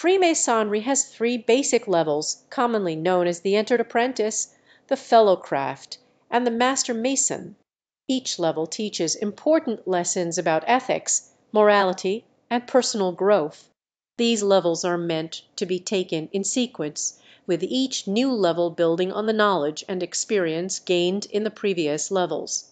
Freemasonry has three basic levels commonly known as the Entered Apprentice, the Fellow Craft, and the Master Mason. Each level teaches important lessons about ethics, morality, and personal growth. These levels are meant to be taken in sequence, with each new level building on the knowledge and experience gained in the previous levels.